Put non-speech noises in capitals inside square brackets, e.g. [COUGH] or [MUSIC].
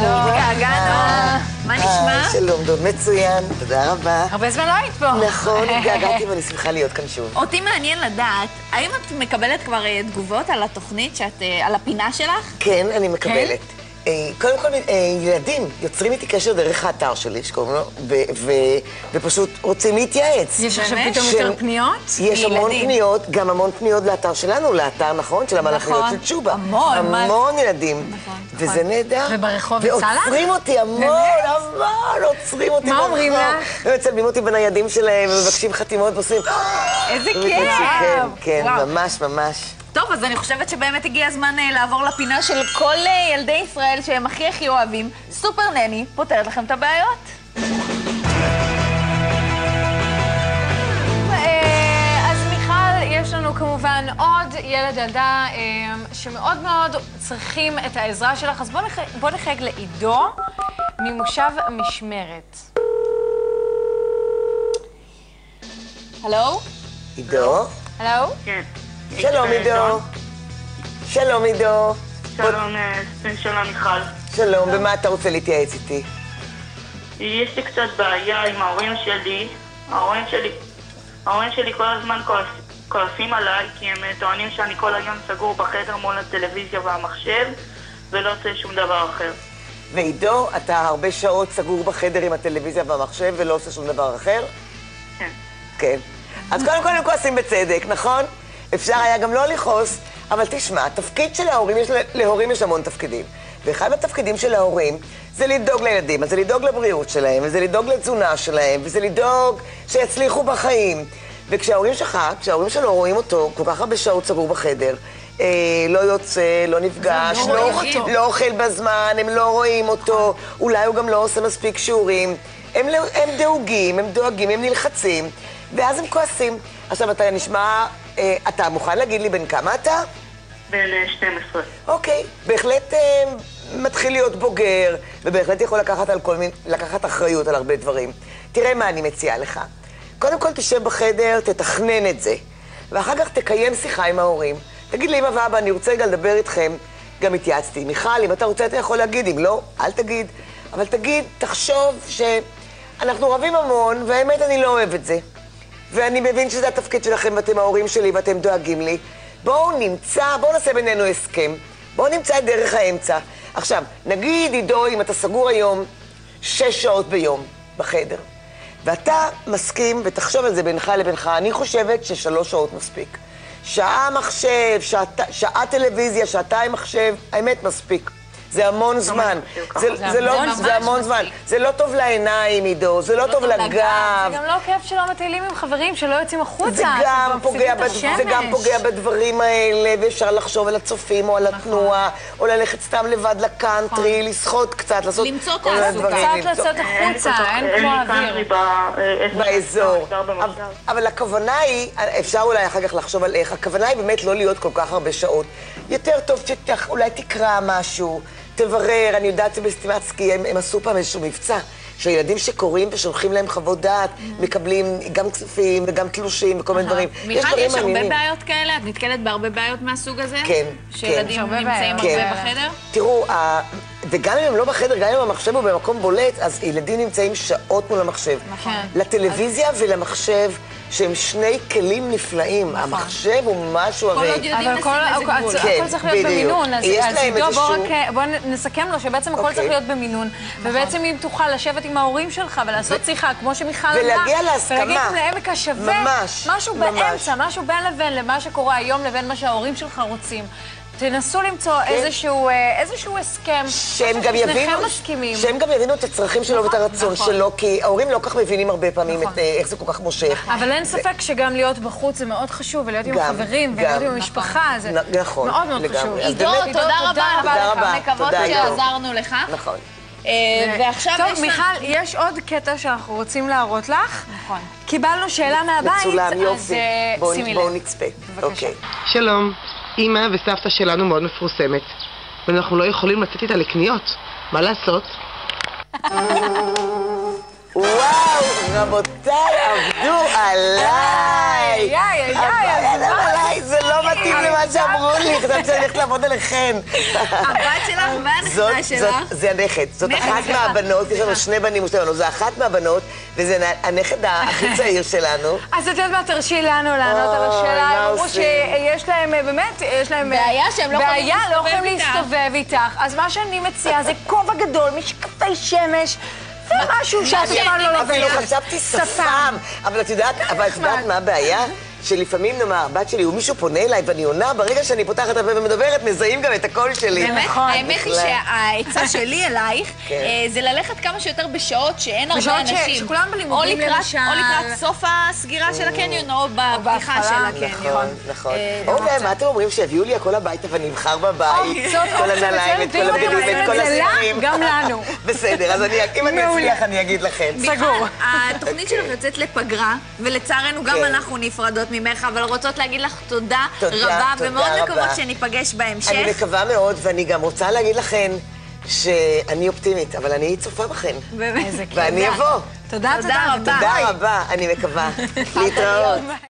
התגעגענו. מה נשמע? שלום, דוד, מצוין, תודה רבה. הרבה זמן לא היית פה. נכון, [LAUGHS] התגעגעתי ואני שמחה להיות כאן שוב. אותי מעניין לדעת, האם את מקבלת כבר אה, תגובות על התוכנית, שאת, אה, על הפינה שלך? כן, אני מקבלת. אה, קודם כל, אה, ילדים יוצרים איתי קשר דרך האתר שלי, שקוראים לו, ופשוט רוצים להתייעץ. יש עכשיו? פתאום יותר פניות? יש המון. פניות, גם המון פניות לאתר שלנו, לאתר, נכון? של המלאכיות נכון. של תשובה. המון, המון ילדים. וזה נהדר. וברחוב יצא לך? ועוצרים אותי המון, המון, עוצרים אותי מה. אומרים לך? ומצלמים אותי בניידים שלהם, ומבקשים חתימות, ועושים... איזה. כיף! כן, כן. ממש, ממש. טוב, אז אני חושבת שבאמת הגיע הזמן אה, לעבור לפינה של כל אה, ילדי ישראל שהם הכי הכי אוהבים. סופר נני פותרת לכם את הבעיות. אה, יש לנו כמובן עוד ילד ילדה שמאוד מאוד צריכים את העזרה שלך, אז בוא נח- בוא נחייג לעידו ממושב משמרת. הלו? עידו? הלו? כן. שלום עידו. שלום עידו. שלום, אה, שלום מיכל. שלום, במה אתה רוצה להתייעץ איתי? יש לי קצת בעיה עם ההורים שלי. ההורים שלי, ההורים שלי כל הזמן כועס, כועסים עליי, כי הם אה, טוענים שאני כל היום סגור בחדר מול הטלוויזיה והמחשב, ולא עושה שום דבר אחר. ועידו, אתה הרבה שעות סגור בחדר עם הטלוויזיה והמחשב ולא עושה שום דבר אחר? כן. כן. אז קודם כל הם כועסים בצדק, נכון? אפשר היה גם לא לכעוס, אבל תשמע, התפקיד של ההורים, יש, להורים יש המון תפקידים. ואחד מהתפקידים של ההורים זה לדאוג לילדים, אז זה לדאוג לבריאות שלהם, וזה לדאוג לתזונה שלהם, וזה לדאוג שיצליחו בחיים. וכשההורים שלך, כשההורים שלו רואים אותו כל כך הרבה שעות סגור בחדר, אה, לא יוצא, לא נפגש, לא לא, אותו. לא אוכל בזמן, הם לא רואים אותו, אולי הוא גם לא עושה מספיק שיעורים. הם, לא- הם דאוגים, הם דואגים, הם נלחצים, ואז הם כועסים. עכשיו, אתה נשמע, אתה מוכן להגיד לי בן כמה אתה? בן אה, 12. אוקיי, בהחלט אה, מתחיל להיות בוגר, ובהחלט יכול לקחת, על כל מיני, לקחת אחריות על הרבה דברים. תראה מה אני מציעה לך. קודם כל תשב בחדר, תתכנן את זה, ואחר כך תקיים שיחה עם ההורים. תגיד לאמא ואבא, אני רוצה רגע לדבר איתכם. גם התייעצתי עם מיכל, אם אתה רוצה אתה יכול להגיד, אם לא, אל תגיד. אבל תגיד, תחשוב שאנחנו רבים המון, והאמת אני לא אוהב את זה. ואני מבין שזה התפקיד שלכם ואתם ההורים שלי ואתם דואגים לי. בואו נמצא, בואו נעשה בינינו הסכם. בואו נמצא את דרך האמצע. עכשיו, נגיד, עידו, אם אתה סגור היום שש שעות ביום בחדר, ואתה מסכים, ותחשוב על זה בינך לבינך, אני חושבת ששלוש שעות מספיק. שעה מחשב, שעת, שעה טלוויזיה, שעתיים מחשב, האמת מספיק. זה המון זמן. זה, זה זה, לא, המון זה זמן המון זמן. זה לא טוב לעיניים, עידו, זה לא טוב טוב לגב. זה גם לא כיף שלא מטיילים עם חברים, שלא יוצאים החוצה. זה גם, פוגע. זה גם. פוגע בדברים האלה, ואפשר לחשוב על הצופים או על נכון. התנועה, או ללכת סתם לבד לקאנטרי, לשחות קצת, לעשות למצוא כל מיני תעסוקה. דברים. קצת לצאת החוצה, אין כמו אוויר. באזור. אפשר אבל- במושב. אבל הכוונה היא, אפשר אולי אחר כך לחשוב על איך, הכוונה היא באמת לא להיות כל כך הרבה שעות. יותר טוב שאולי תקרא משהו, תברר, אני יודעת שבסטימצקי הם, הם עשו פעם איזשהו מבצע. שהילדים שקוראים ושולחים להם חוות דעת, מקבלים גם כספים וגם תלושים וכל מיני דברים. מיכל, יש הרבה. בעיות כאלה? את נתקלת בהרבה בעיות מהסוג הזה? כן, כן. שילדים נמצאים. הרבה כן. בחדר? תראו. וגם אם הם לא בחדר, גם אם המחשב הוא במקום בולט, אז ילדים נמצאים שעות מול המחשב. נכון. לטלוויזיה ולמחשב, שהם שני כלים נפלאים. המחשב הוא משהו כל הרי... עוד יודעים לשים כל- איזה הכל- גבול. הכל כן, צריך להיות בדיוק. במינון, אז יש אז להם עידו, בוא איזשהו- רק- בוא נסכם לו שבעצם הכל אוקיי. צריך להיות במינון. ובעצם אם תוכל לשבת עם ההורים שלך ולעשות שיחה, כמו שמיכל אמרה, ולהגיע להסכמה. ולהגיד לעמק השווה, ממש, משהו ממש. באמצע, משהו בין לבין למה שקורה היום לבין מה שההורים שלך רוצים. תנסו למצוא כן. איזשהו, אה, איזשהו הסכם, שהם גם יבינו, מסכימים. שהם גם יבינו את הצרכים שלו ואת הרצון נכון. שלו, כי ההורים לא כך מבינים הרבה פעמים נכון. את, אה, איך זה כל כך מושך. אבל אין ספק שגם להיות בחוץ זה מאוד חשוב, ולהיות עם גם, חברים, גם. ולהיות עם המשפחה, זה נ- נכון, מאוד מאוד לגמרי. חשוב. עידו, באמת- תודה רבה תודה. רבה. תודה רבה. מקוות. שעזרנו לך. נכון. אה, ועכשיו טוב, יש לנו... מיכל, יש עוד קטע שאנחנו רוצים להראות לך. נכון. קיבלנו שאלה מהבית, אז בואו שימי בואו לב. נצפה. בבקשה. אוקיי. שלום, אימא וסבתא שלנו מאוד מפורסמת, ואנחנו לא יכולים לצאת איתה לקניות. מה לעשות? וואו, רבותיי, עבדו עליי! איי, איי, איי, מה שאמרו לי, חשבתי שאני הולכת לעבוד עליכן. הבת שלך והנכדה שלך. זה הנכד. זאת אחת. מהבנות, יש לנו שני בנים ושתי בנות. זו אחת מהבנות, וזה הנכד הכי צעיר שלנו. אז את יודעת מה, תרשי לנו לענות על השאלה. הם אמרו? שיש להם, אה, באמת, יש להם... אה, בעיה שהם לא יכולים בעיה, לא להסתובב יכולים איתך. להסתובב איתך. אז מה שאני מציעה זה כובע גדול, משקפי שמש, ומשהו שאת שאני אף לא אפילו לובשת. חשבתי שפם. אבל את יודעת, אבל את יודעת מה הבעיה? שלפעמים, נאמר, הבת שלי, או מישהו פונה אליי ואני עונה, ברגע שאני פותחת את הפה ומדברת, מזהים גם את הקול שלי. באמת, נכון, האמת היא. שהעצה [LAUGHS] שלי אלייך, כן. אה, זה ללכת כמה שיותר בשעות שאין הרבה בשעות אנשים. שכולם בלימודים, למשל. או לקראת סוף הסגירה של הקניון, או בפתיחה. של הקניון. נכון, נכון. אוקיי, מה אתם אומרים, שיביאו לי הכל הביתה ואני אבחר בבית? כל הנעליים, את כל הבגדים, את כל הסירים. גם לנו. [LAUGHS] בסדר, אז אם אני. אצליח, אני אגיד לכם. סגור. התוכנית שלך יוצאת לפגרה, ולצערנו גם כן. אנחנו נפרדות ממך, אבל רוצות להגיד לך תודה תודה, רבה, תודה ומאוד רבה. מקוות שניפגש בהמשך. אני מקווה מאוד, ואני גם רוצה להגיד לכן שאני אופטימית, אבל אני צופה בכן. באמת. ואני אבוא. תודה, תודה תודה. רבה. תודה רבה, אני מקווה. [LAUGHS] להתראות.